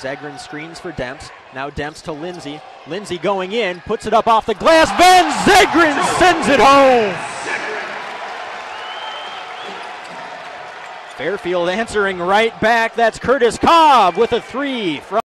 Zegeren screens for Demps. Now Demps to Lindsey. Lindsey going in, puts it up off the glass. Van Zegeren sends it home. Fairfield answering right back. That's Curtis Cobb with a three from.